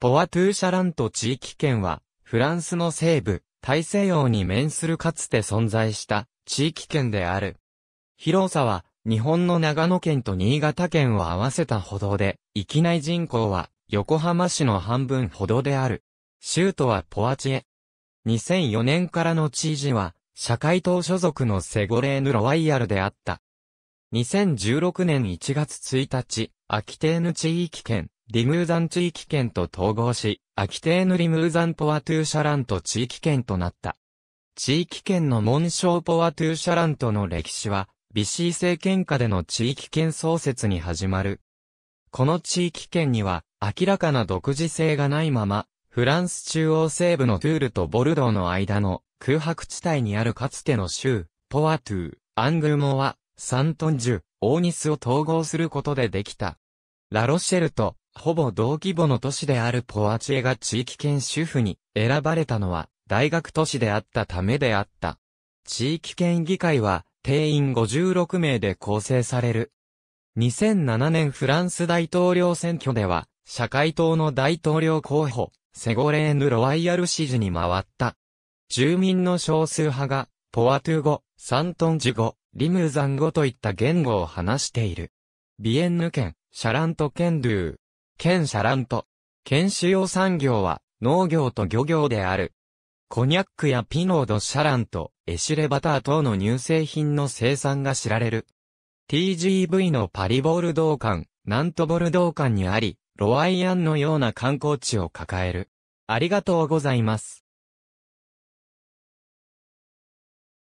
ポワトゥーシャラント地域圏は、フランスの西部、大西洋に面するかつて存在した地域圏である。広さは、日本の長野県と新潟県を合わせたほどで、域内人口は、横浜市の半分ほどである。州都はポワチエ。2004年からの知事は、社会党所属のセゴレーヌ・ロワイヤルであった。2016年1月1日、アキテーヌ地域圏、リムーザン地域圏と統合し、アキテーヌリムーザンポワトゥーシャラント地域圏となった。地域圏の紋章ポワトゥーシャラントの歴史は、ビシー政権下での地域圏創設に始まる。この地域圏には、明らかな独自性がないまま、フランス中央西部のトゥールとボルドーの間の空白地帯にあるかつての州、ポワトゥー、アングーモワ、サントンジュ、オーニスを統合することでできた。ラロシェルと、ほぼ同規模の都市であるポワチエが地域圏首府に選ばれたのは、大学都市であったためであった。地域圏議会は、定員56名で構成される。2007年フランス大統領選挙では、社会党の大統領候補、セゴレーヌ・ロワイヤル支持に回った。住民の少数派が、ポワトゥ語、サントンジ語、リムーザン語といった言語を話している。ヴィエンヌ県、シャラント県ドゥー。県シャラント。県主要産業は農業と漁業である。コニャックやピノードシャラント、エシュレバター等の乳製品の生産が知られる。TGV のパリボルドー館、ナントボルドー館にあり、ロワイアンのような観光地を抱える。ありがとうございます。